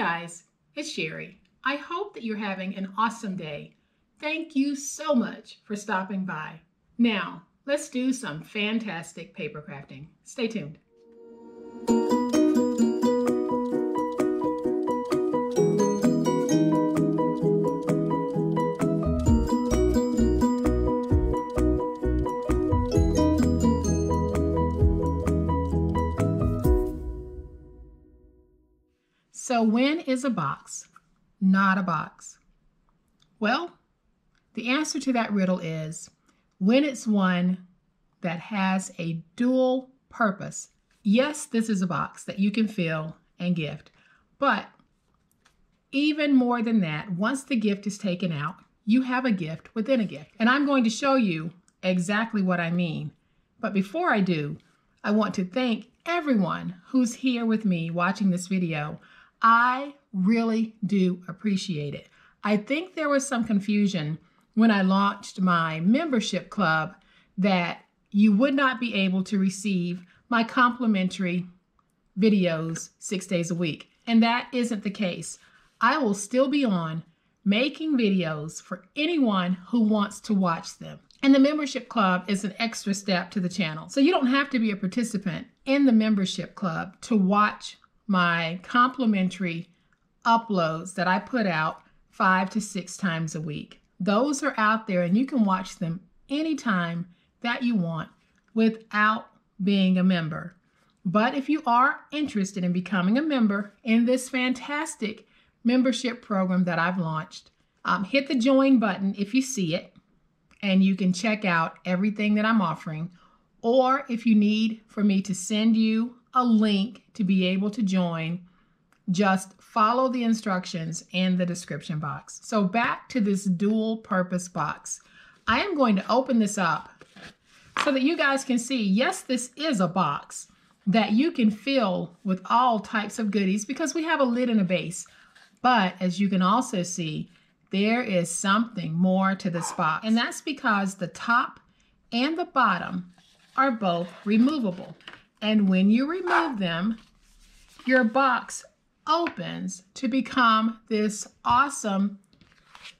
guys, it's Sherry. I hope that you're having an awesome day. Thank you so much for stopping by. Now, let's do some fantastic paper crafting. Stay tuned. So when is a box not a box? Well, the answer to that riddle is when it's one that has a dual purpose. Yes, this is a box that you can fill and gift, but even more than that, once the gift is taken out, you have a gift within a gift. And I'm going to show you exactly what I mean. But before I do, I want to thank everyone who's here with me watching this video. I really do appreciate it. I think there was some confusion when I launched my membership club that you would not be able to receive my complimentary videos six days a week. And that isn't the case. I will still be on making videos for anyone who wants to watch them. And the membership club is an extra step to the channel. So you don't have to be a participant in the membership club to watch my complimentary uploads that I put out five to six times a week. Those are out there and you can watch them anytime that you want without being a member. But if you are interested in becoming a member in this fantastic membership program that I've launched, um, hit the join button if you see it and you can check out everything that I'm offering. Or if you need for me to send you a link to be able to join, just follow the instructions in the description box. So back to this dual purpose box. I am going to open this up so that you guys can see, yes, this is a box that you can fill with all types of goodies because we have a lid and a base. But as you can also see, there is something more to this box. And that's because the top and the bottom are both removable. And when you remove them, your box opens to become this awesome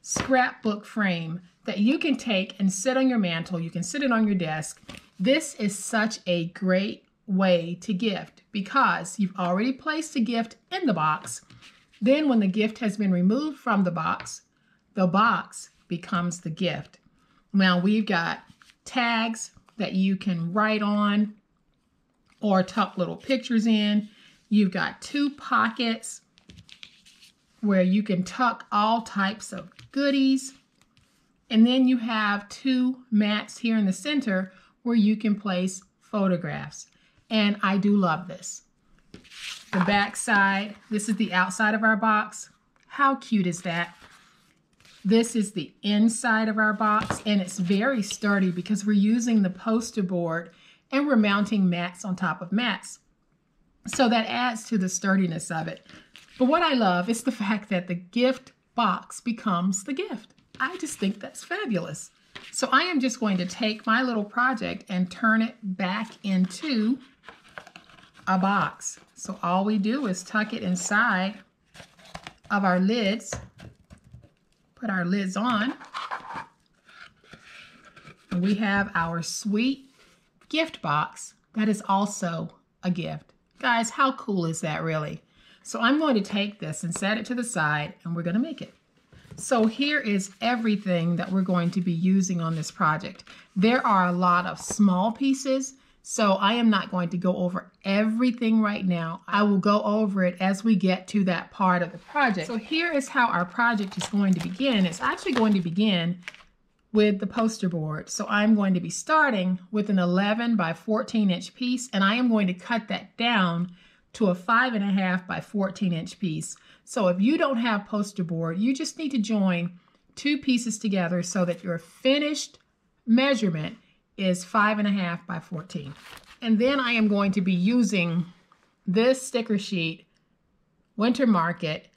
scrapbook frame that you can take and sit on your mantle. You can sit it on your desk. This is such a great way to gift because you've already placed a gift in the box. Then when the gift has been removed from the box, the box becomes the gift. Now we've got tags that you can write on or tuck little pictures in. You've got two pockets where you can tuck all types of goodies. And then you have two mats here in the center where you can place photographs. And I do love this. The back side, this is the outside of our box. How cute is that? This is the inside of our box and it's very sturdy because we're using the poster board and we're mounting mats on top of mats. So that adds to the sturdiness of it. But what I love is the fact that the gift box becomes the gift. I just think that's fabulous. So I am just going to take my little project and turn it back into a box. So all we do is tuck it inside of our lids, put our lids on, and we have our sweet gift box that is also a gift. Guys, how cool is that really? So I'm going to take this and set it to the side and we're going to make it. So here is everything that we're going to be using on this project. There are a lot of small pieces, so I am not going to go over everything right now. I will go over it as we get to that part of the project. So here is how our project is going to begin. It's actually going to begin with the poster board. So I'm going to be starting with an 11 by 14 inch piece and I am going to cut that down to a five and a half by 14 inch piece. So if you don't have poster board, you just need to join two pieces together so that your finished measurement is five and a half by 14. And then I am going to be using this sticker sheet, Winter Market,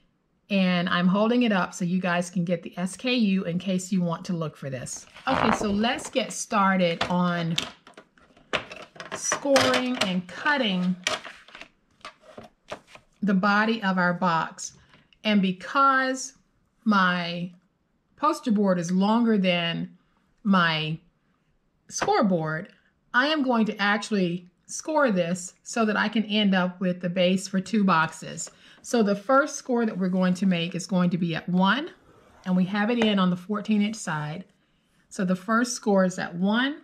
and I'm holding it up so you guys can get the SKU in case you want to look for this. Okay, so let's get started on scoring and cutting the body of our box. And because my poster board is longer than my scoreboard, I am going to actually score this so that I can end up with the base for two boxes. So the first score that we're going to make is going to be at one, and we have it in on the 14 inch side. So the first score is at one,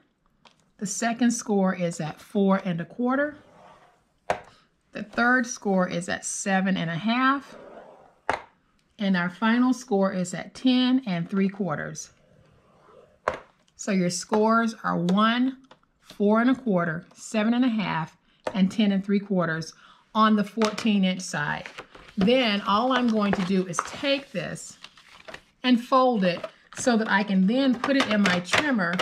the second score is at four and a quarter, the third score is at seven and a half, and our final score is at 10 and 3 quarters. So your scores are 1, 4 and a quarter, 7 and a half, and 10 and 3 quarters on the 14 inch side. Then all I'm going to do is take this and fold it so that I can then put it in my trimmer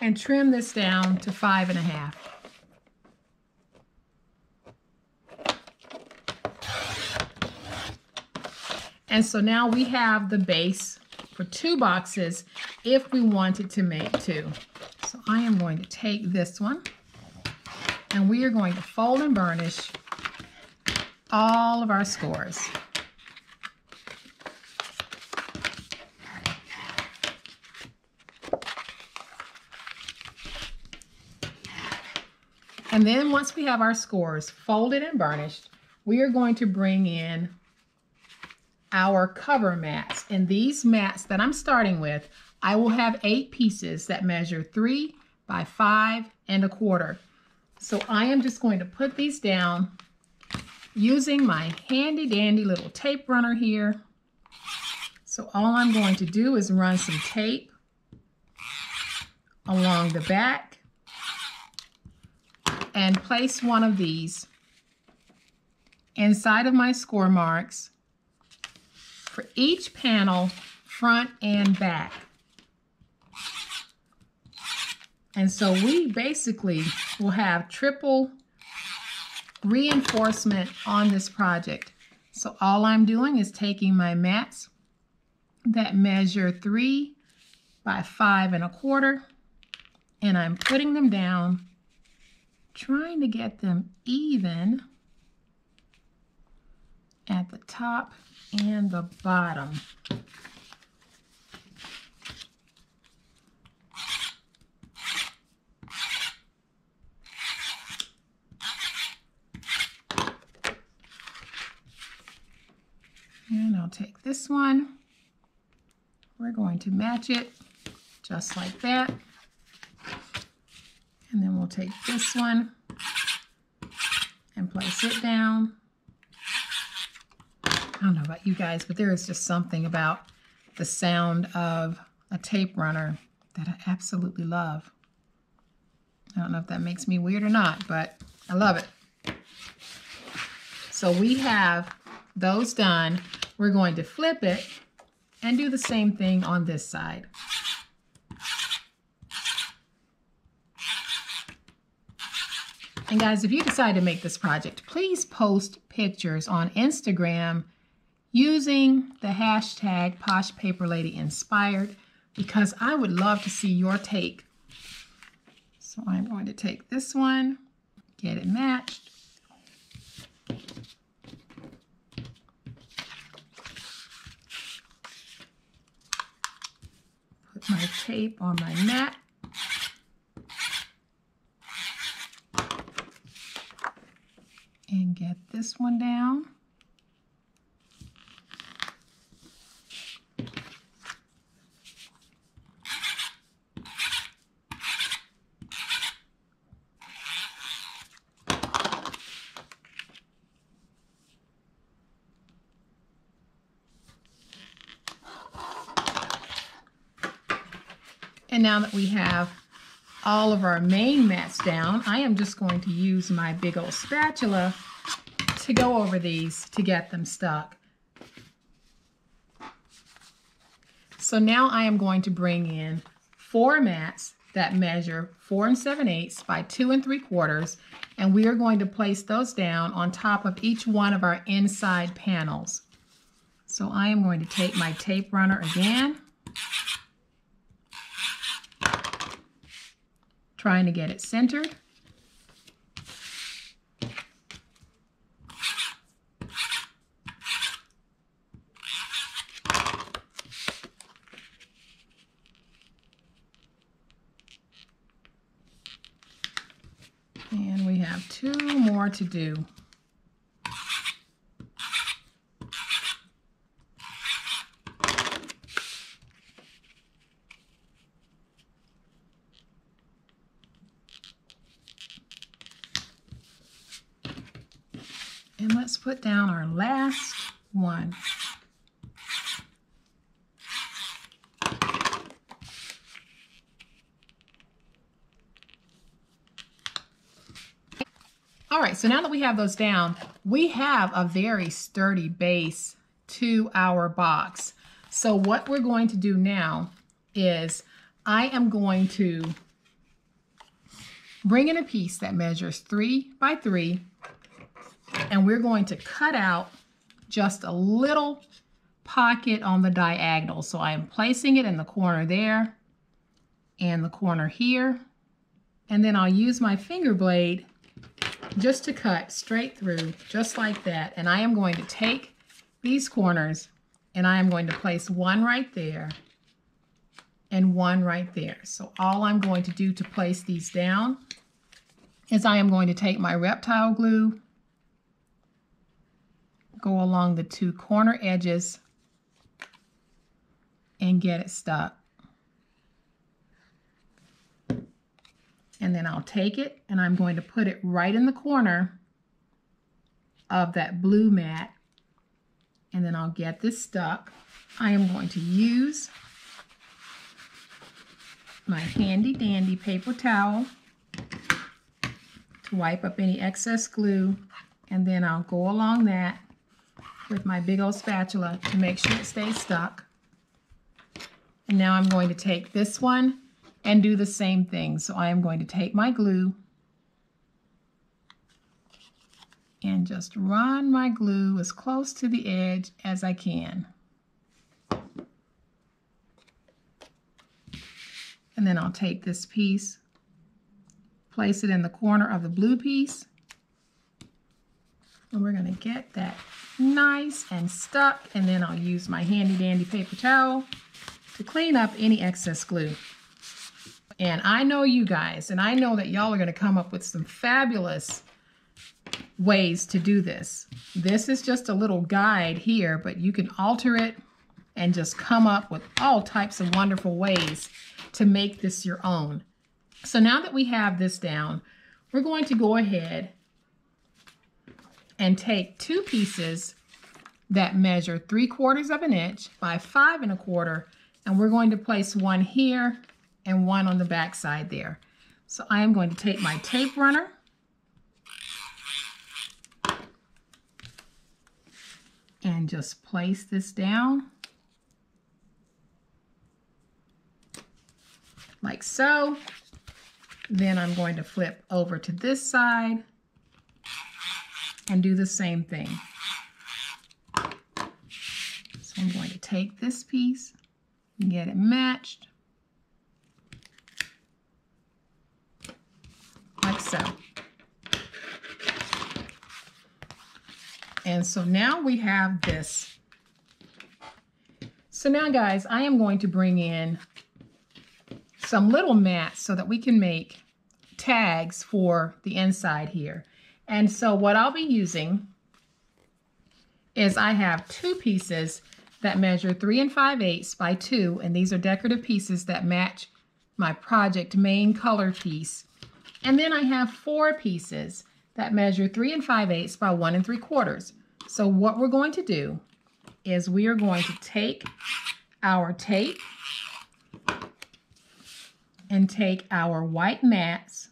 and trim this down to five and a half. And so now we have the base for two boxes if we wanted to make two. So I am going to take this one and we are going to fold and burnish all of our scores. And then once we have our scores folded and burnished, we are going to bring in our cover mats. And these mats that I'm starting with, I will have eight pieces that measure three by five and a quarter. So I am just going to put these down using my handy dandy little tape runner here. So all I'm going to do is run some tape along the back and place one of these inside of my score marks for each panel, front and back. And so we basically will have triple reinforcement on this project. So all I'm doing is taking my mats that measure three by five and a quarter, and I'm putting them down, trying to get them even at the top and the bottom. And I'll take this one. We're going to match it just like that. And then we'll take this one and place it down. I don't know about you guys, but there is just something about the sound of a tape runner that I absolutely love. I don't know if that makes me weird or not, but I love it. So we have those done. We're going to flip it and do the same thing on this side. And guys, if you decide to make this project, please post pictures on Instagram using the hashtag Posh Paper Lady Inspired because I would love to see your take. So I'm going to take this one, get it matched. My tape on my mat. And get this one down. And now that we have all of our main mats down, I am just going to use my big old spatula to go over these to get them stuck. So now I am going to bring in four mats that measure four and seven eighths by two and three quarters, and we are going to place those down on top of each one of our inside panels. So I am going to take my tape runner again trying to get it centered. And we have two more to do. So now that we have those down, we have a very sturdy base to our box. So what we're going to do now is I am going to bring in a piece that measures three by three, and we're going to cut out just a little pocket on the diagonal. So I am placing it in the corner there and the corner here. And then I'll use my finger blade just to cut straight through, just like that. And I am going to take these corners and I am going to place one right there and one right there. So all I'm going to do to place these down is I am going to take my reptile glue, go along the two corner edges and get it stuck. And then I'll take it and I'm going to put it right in the corner of that blue mat. And then I'll get this stuck. I am going to use my handy dandy paper towel to wipe up any excess glue. And then I'll go along that with my big old spatula to make sure it stays stuck. And now I'm going to take this one and do the same thing. So I am going to take my glue and just run my glue as close to the edge as I can. And then I'll take this piece, place it in the corner of the blue piece, and we're going to get that nice and stuck, and then I'll use my handy dandy paper towel to clean up any excess glue. And I know you guys, and I know that y'all are going to come up with some fabulous ways to do this. This is just a little guide here, but you can alter it and just come up with all types of wonderful ways to make this your own. So now that we have this down, we're going to go ahead and take two pieces that measure three quarters of an inch by five and a quarter, and we're going to place one here and one on the back side there. So I am going to take my tape runner and just place this down like so. Then I'm going to flip over to this side and do the same thing. So I'm going to take this piece and get it matched. Like so. And so now we have this. So now guys, I am going to bring in some little mats so that we can make tags for the inside here. And so what I'll be using is I have two pieces that measure 3 and 5 eighths by 2, and these are decorative pieces that match my project main color piece and then I have four pieces that measure 3 and 5 eighths by 1 and 3 quarters. So what we're going to do is we are going to take our tape and take our white mats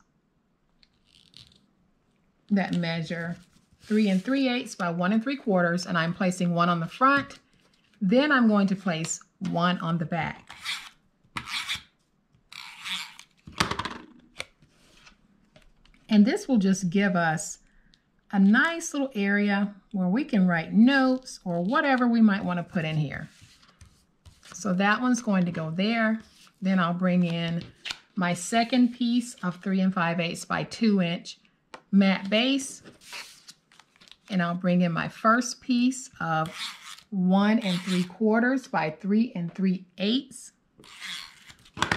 that measure 3 and 3 eighths by 1 and 3 quarters, and I'm placing one on the front. Then I'm going to place one on the back. And this will just give us a nice little area where we can write notes or whatever we might want to put in here. So that one's going to go there. Then I'll bring in my second piece of 3 and 5 eighths by 2 inch mat base. And I'll bring in my first piece of 1 and 3 quarters by 3 and 3 eighths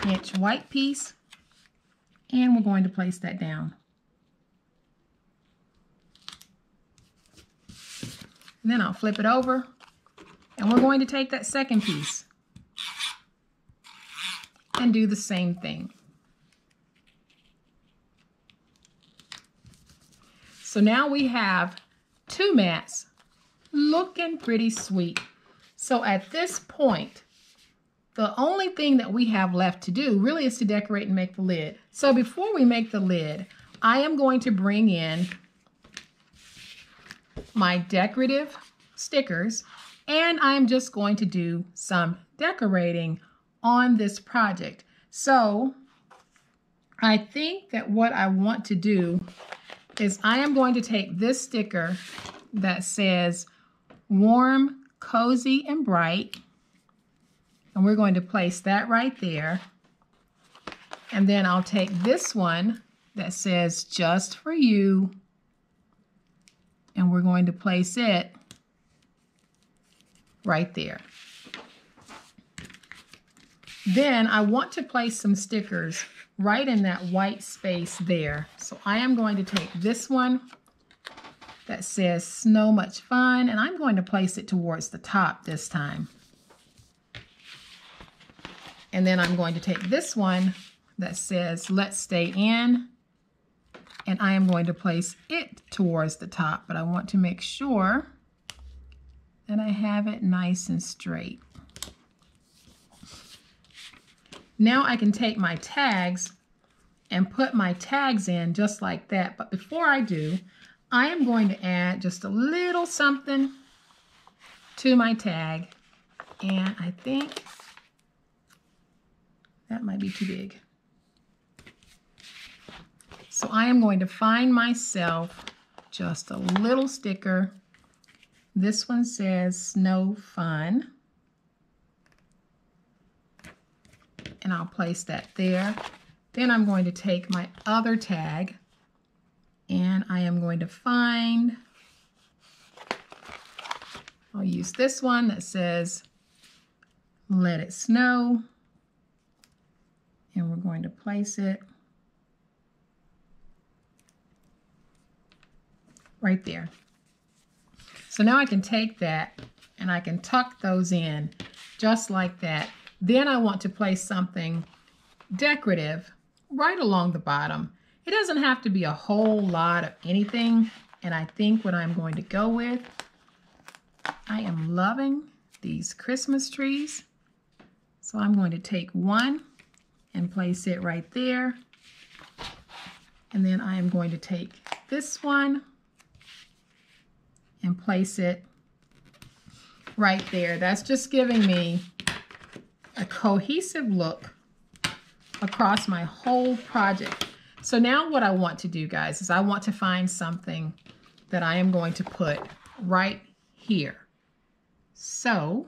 inch white piece. And we're going to place that down. And then I'll flip it over. And we're going to take that second piece and do the same thing. So now we have two mats looking pretty sweet. So at this point, the only thing that we have left to do really is to decorate and make the lid. So before we make the lid, I am going to bring in my decorative stickers and I'm just going to do some decorating on this project. So I think that what I want to do is I am going to take this sticker that says warm, cozy, and bright. And we're going to place that right there. And then I'll take this one that says just for you. And we're going to place it right there. Then I want to place some stickers right in that white space there. So I am going to take this one that says Snow Much Fun and I'm going to place it towards the top this time. And then I'm going to take this one that says Let's Stay In and I am going to place it towards the top, but I want to make sure that I have it nice and straight. Now I can take my tags and put my tags in just like that. But before I do, I am going to add just a little something to my tag. And I think that might be too big. So I am going to find myself just a little sticker. This one says Snow Fun. and I'll place that there. Then I'm going to take my other tag and I am going to find, I'll use this one that says let it snow and we're going to place it right there. So now I can take that and I can tuck those in just like that. Then I want to place something decorative right along the bottom. It doesn't have to be a whole lot of anything. And I think what I'm going to go with, I am loving these Christmas trees. So I'm going to take one and place it right there. And then I am going to take this one and place it right there. That's just giving me a cohesive look across my whole project. So now what I want to do, guys, is I want to find something that I am going to put right here. So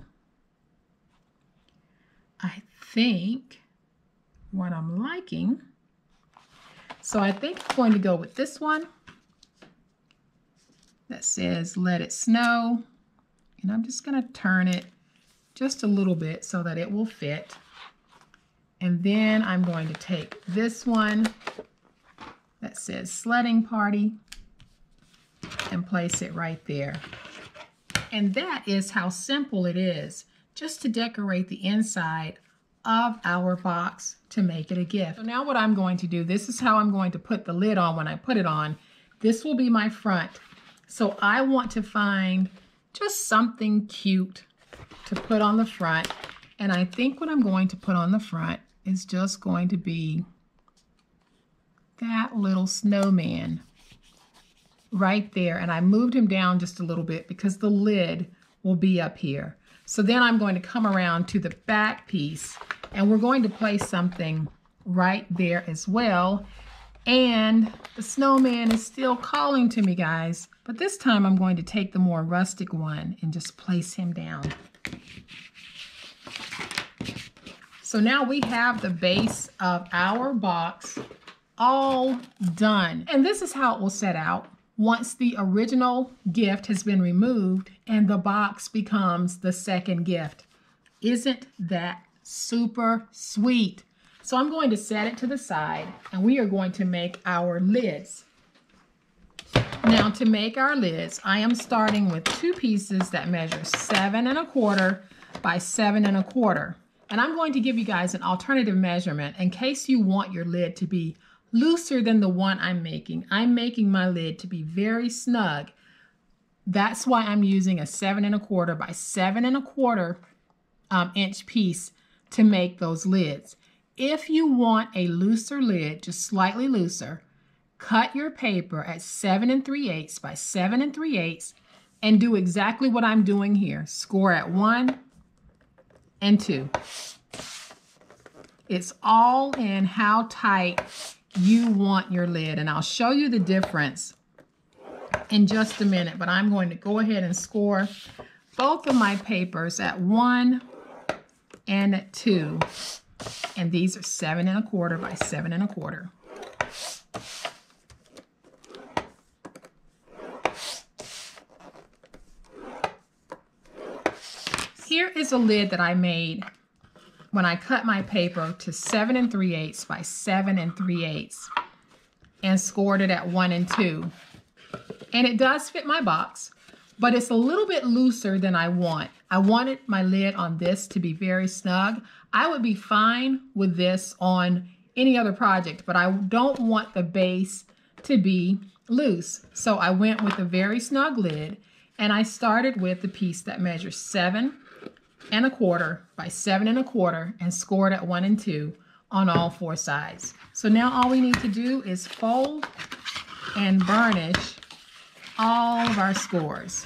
I think what I'm liking, so I think I'm going to go with this one that says let it snow. And I'm just going to turn it just a little bit so that it will fit. And then I'm going to take this one that says sledding party and place it right there. And that is how simple it is just to decorate the inside of our box to make it a gift. So now what I'm going to do, this is how I'm going to put the lid on when I put it on. This will be my front. So I want to find just something cute to put on the front. And I think what I'm going to put on the front is just going to be that little snowman right there. And I moved him down just a little bit because the lid will be up here. So then I'm going to come around to the back piece and we're going to place something right there as well. And the snowman is still calling to me, guys. But this time I'm going to take the more rustic one and just place him down. So now we have the base of our box all done. And this is how it will set out once the original gift has been removed and the box becomes the second gift. Isn't that super sweet? So I'm going to set it to the side and we are going to make our lids. Now to make our lids, I am starting with two pieces that measure seven and a quarter by seven and a quarter. And I'm going to give you guys an alternative measurement in case you want your lid to be looser than the one I'm making. I'm making my lid to be very snug. That's why I'm using a seven and a quarter by seven and a quarter um, inch piece to make those lids. If you want a looser lid, just slightly looser, cut your paper at 7 and 3 eighths by 7 and 3 eighths and do exactly what I'm doing here. Score at 1 and 2. It's all in how tight you want your lid and I'll show you the difference in just a minute but I'm going to go ahead and score both of my papers at 1 and 2 and these are 7 and a quarter by 7 and a quarter. Here is a lid that I made when I cut my paper to 7 and 3 eighths by 7 and 3 eighths and scored it at 1 and 2. And it does fit my box, but it's a little bit looser than I want. I wanted my lid on this to be very snug. I would be fine with this on any other project, but I don't want the base to be loose. So I went with a very snug lid and I started with the piece that measures 7 and a quarter by seven and a quarter and scored at one and two on all four sides. So now all we need to do is fold and burnish all of our scores.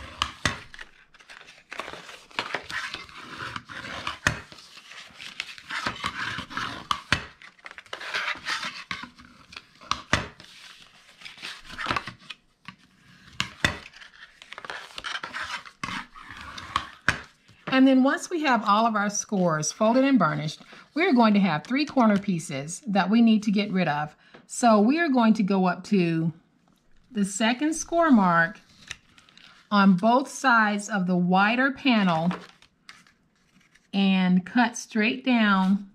And then once we have all of our scores folded and burnished, we're going to have three corner pieces that we need to get rid of. So we are going to go up to the second score mark on both sides of the wider panel and cut straight down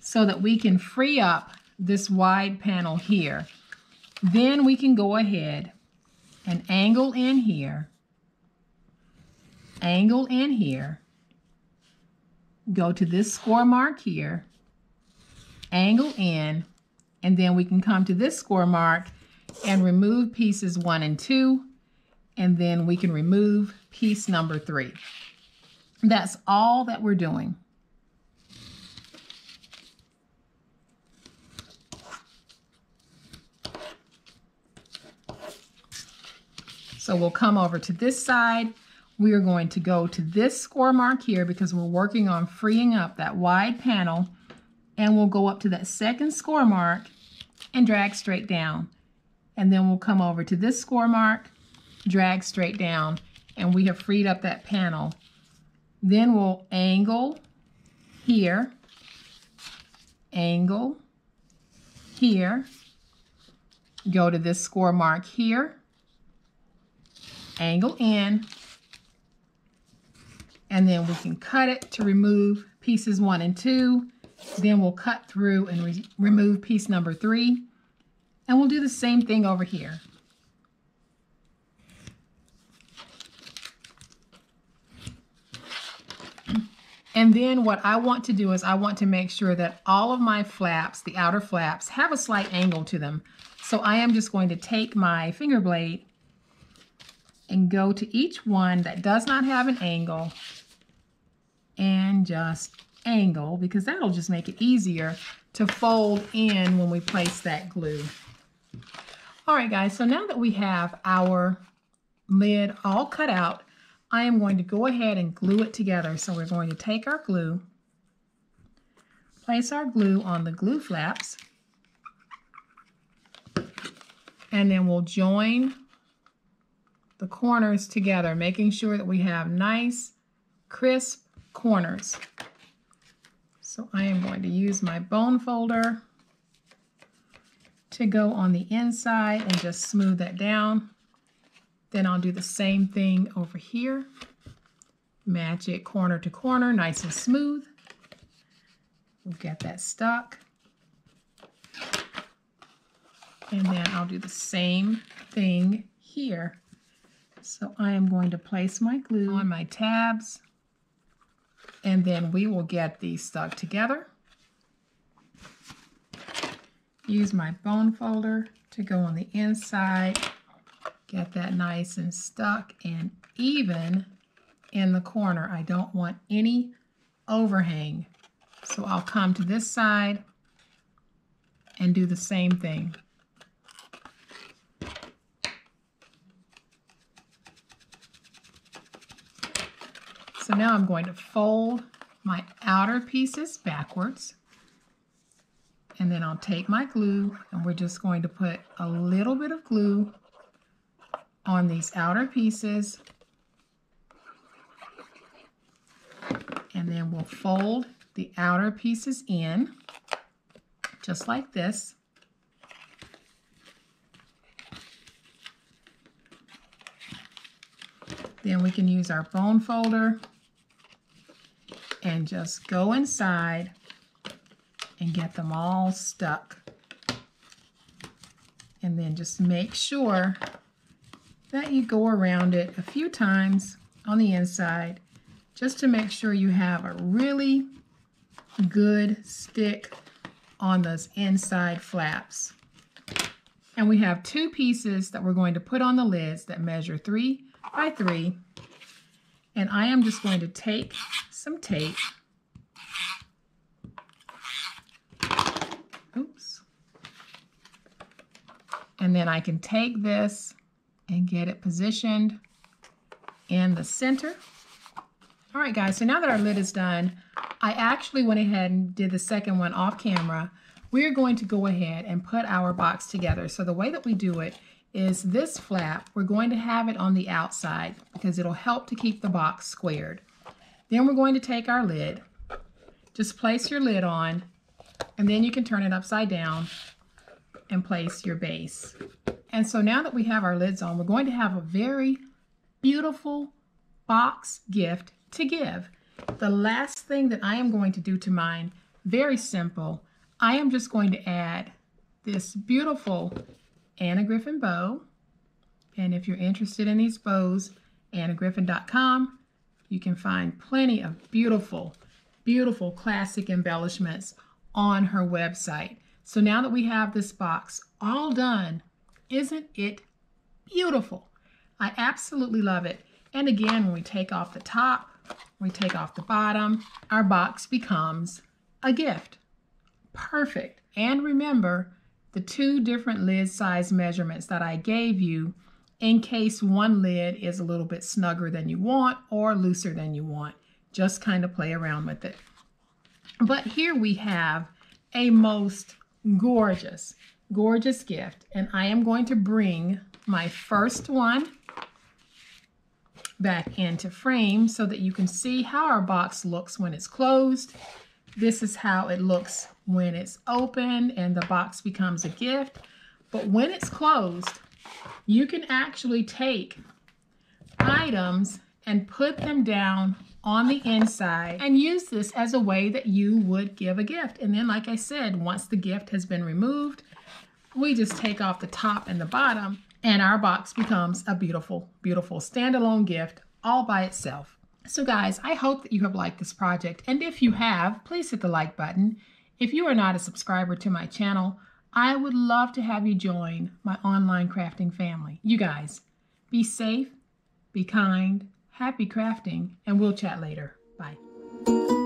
so that we can free up this wide panel here. Then we can go ahead and angle in here angle in here, go to this score mark here, angle in, and then we can come to this score mark and remove pieces one and two, and then we can remove piece number three. That's all that we're doing. So we'll come over to this side we are going to go to this score mark here because we're working on freeing up that wide panel and we'll go up to that second score mark and drag straight down. And then we'll come over to this score mark, drag straight down, and we have freed up that panel. Then we'll angle here, angle here, go to this score mark here, angle in, and then we can cut it to remove pieces one and two. Then we'll cut through and re remove piece number three. And we'll do the same thing over here. And then what I want to do is I want to make sure that all of my flaps, the outer flaps, have a slight angle to them. So I am just going to take my finger blade and go to each one that does not have an angle and just angle because that'll just make it easier to fold in when we place that glue. All right, guys, so now that we have our lid all cut out, I am going to go ahead and glue it together. So we're going to take our glue, place our glue on the glue flaps, and then we'll join the corners together, making sure that we have nice, crisp corners. So I am going to use my bone folder to go on the inside and just smooth that down. Then I'll do the same thing over here. Match it corner to corner, nice and smooth. We'll get that stuck. And then I'll do the same thing here. So I am going to place my glue on my tabs and then we will get these stuck together. Use my bone folder to go on the inside, get that nice and stuck and even in the corner. I don't want any overhang. So I'll come to this side and do the same thing. So now I'm going to fold my outer pieces backwards. And then I'll take my glue and we're just going to put a little bit of glue on these outer pieces. And then we'll fold the outer pieces in just like this. Then we can use our bone folder and just go inside and get them all stuck. And then just make sure that you go around it a few times on the inside just to make sure you have a really good stick on those inside flaps. And we have two pieces that we're going to put on the lids that measure three by three. And I am just going to take some tape. And then I can take this and get it positioned in the center. All right, guys, so now that our lid is done, I actually went ahead and did the second one off camera. We're going to go ahead and put our box together. So the way that we do it is this flap, we're going to have it on the outside because it'll help to keep the box squared. Then we're going to take our lid, just place your lid on, and then you can turn it upside down and place your base. And so now that we have our lids on, we're going to have a very beautiful box gift to give. The last thing that I am going to do to mine, very simple, I am just going to add this beautiful Anna Griffin bow. And if you're interested in these bows, annagriffin.com you can find plenty of beautiful, beautiful classic embellishments on her website. So now that we have this box all done, isn't it beautiful? I absolutely love it. And again, when we take off the top, we take off the bottom, our box becomes a gift. Perfect. And remember the two different lid size measurements that I gave you in case one lid is a little bit snugger than you want or looser than you want. Just kind of play around with it. But here we have a most gorgeous, gorgeous gift. And I am going to bring my first one back into frame so that you can see how our box looks when it's closed. This is how it looks when it's open and the box becomes a gift. But when it's closed, you can actually take items and put them down on the inside and use this as a way that you would give a gift. And then, like I said, once the gift has been removed, we just take off the top and the bottom and our box becomes a beautiful, beautiful standalone gift all by itself. So guys, I hope that you have liked this project. And if you have, please hit the like button. If you are not a subscriber to my channel, I would love to have you join my online crafting family. You guys, be safe, be kind, happy crafting, and we'll chat later. Bye.